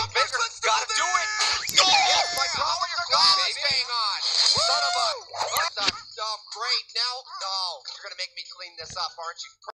something bigger. let's Gotta do it. Yes, my collar, power, your collar is baby. on. Son of a. What the? Oh, great. Now, oh, you're gonna make me clean this up, aren't you?